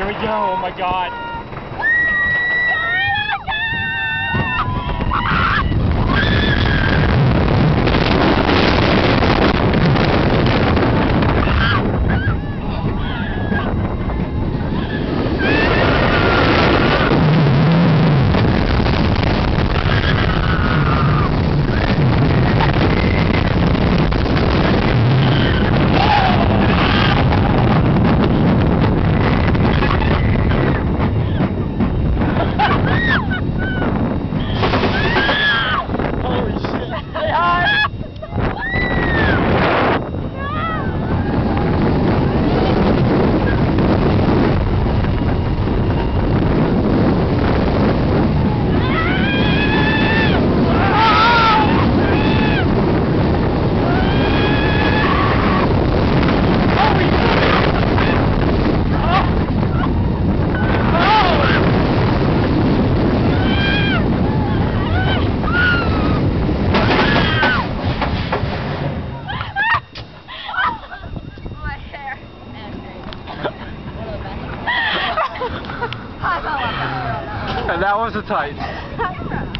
Here we go. Oh my God. That was a tight.